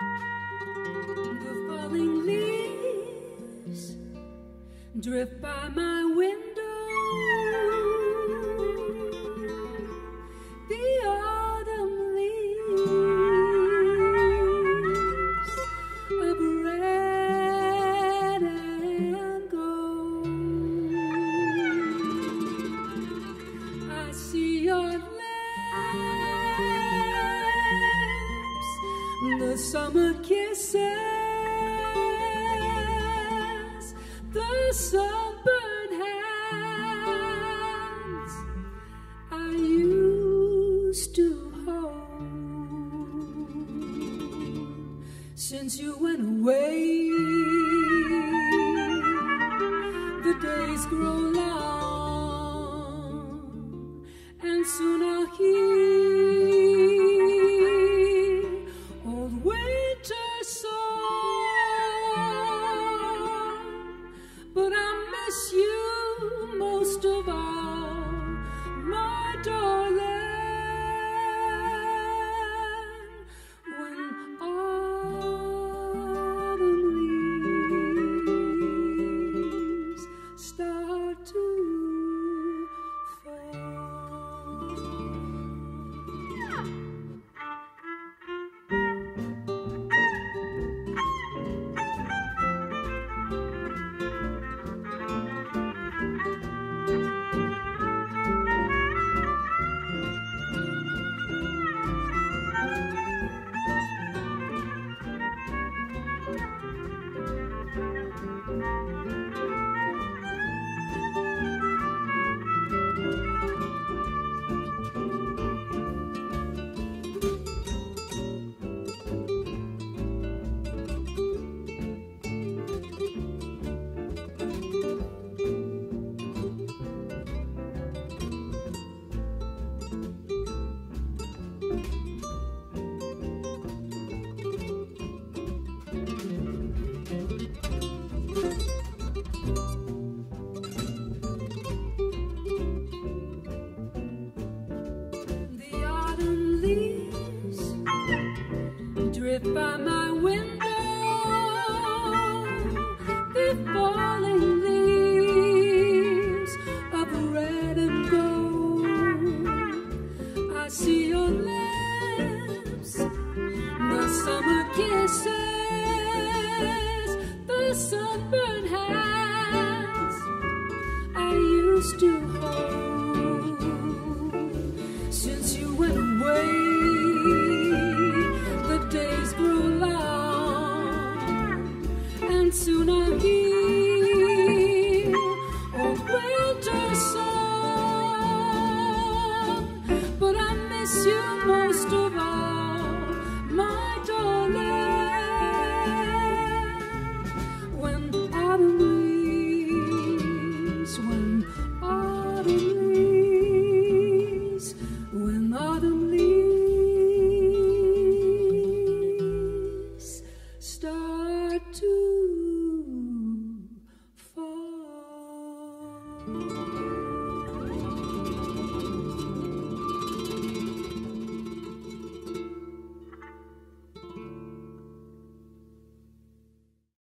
The falling leaves drift by my window. Summer kisses, the sunburned hands I used to hold. Since you went away, the days grow long, and soon I'll hear drift by my window. The falling leaves of red and gold. I see your lips, the summer kisses, the sunburned hands I used to hold. Most of all, my darling. When